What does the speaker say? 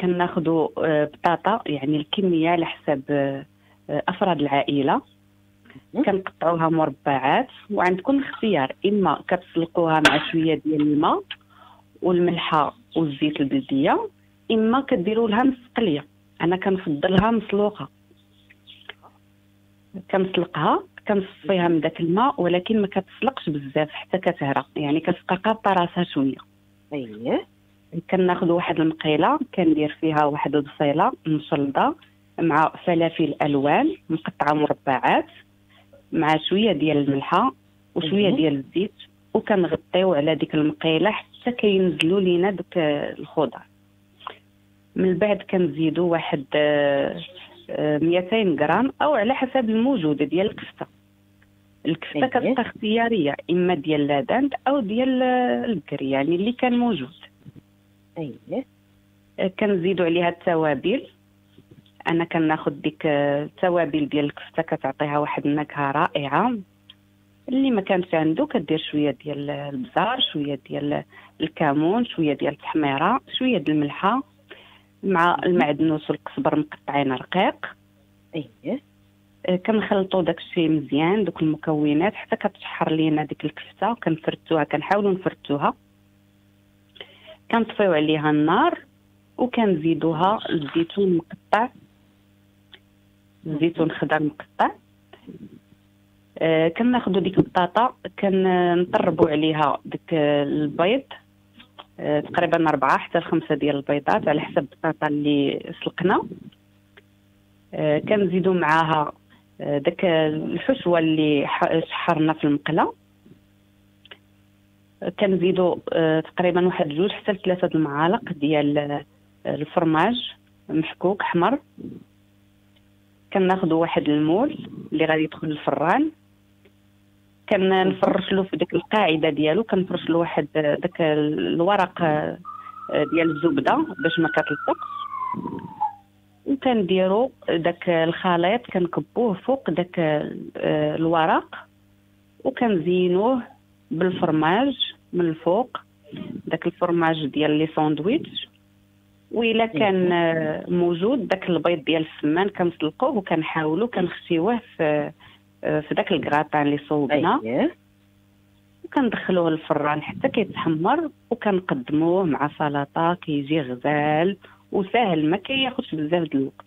كناخذوا آه، بطاطا يعني الكمية على حسب آه، أفراد العائلة. كنقطعوها مربعات وعندكم الاختيار إما كتسلقوها مع شوية ديال الماء والملحة والزيت البلدية إما كديروا لها مسقلية. أنا كنفضلها مسلوقة. كنسلقها كنصفيها من داك الماء ولكن ما كتسلقش بزاف حتى كتهرى. يعني كتسققها بطراسها شوية. اييه كناخذ واحد المقيلة كندير فيها واحد البصيله مشلضة مع فلافل ألوان مقطعة مربعات مع شوية ديال الملحة وشوية ديال الزيت وكنغطيو على ديك المقيلة حتى كينزلوا لينا دوك الخضر من بعد كنزيدو واحد آه، آه، 200 غرام أو على حسب الموجود ديال الكفته. الكفته. كتبقى اختيارية إما ديال لادانت أو ديال آه، البكري يعني اللي كان موجود. اييه كنزيدوا عليها التوابل. أنا كناخذ ديك آه، التوابل ديال الكفتة كتعطيها واحد النكهة رائعة. اللي ما كانش عنده كدير شوية ديال البزار شوية ديال الكمون شوية ديال التحميرة شوية ديال الملحة. مع المعدنوس والقزبر مقطعين رقيق. اييه آه، كنخلطوا داك الشيء مزيان دوك المكونات حتى كتشحر لينا ديك الكفتة كنفرتوها كنحاولوا نفرتوها. كنطفيو عليها النار وكنزيدوها الزيتون مقطع. الزيتون خضر مقطع. آه كناخدو ديك البطاطا كنطربوا عليها ديك البيض آه تقريبا أربعة حتى لخمسة ديال البيضات على حسب البطاطا اللي سلقنا. آه كنزيدو معاها آه، داك الحشوة اللي شحرنا في المقله كنزيدو آه، تقريبا واحد جوج حتى لثلاثة د المعالق ديال آه، الفرماج محكوك حمر كناخدو واحد المول اللي غادي يدخل الفران كنفرش له في ديك القاعدة ديالو كنفرش له واحد آه، داك الورق ديال الزبدة باش ما كتلصقش. وكنديرو داك الخليط كنكبوه فوق داك الورق. وكنزينوه بالفرماج من الفوق داك الفرماج ديال les sandwichs وإلا كان آه، موجود داك البيض ديال السمان كنسلقوه وكنحاولوا كنخشيوه في آه، في داك الكراتان اللي صوبنا. وكندخلوه للفران حتى كيتحمر وكنقدموه مع سلطة كيجي غزال وسهل ما كياخذش بزاف د الوقت.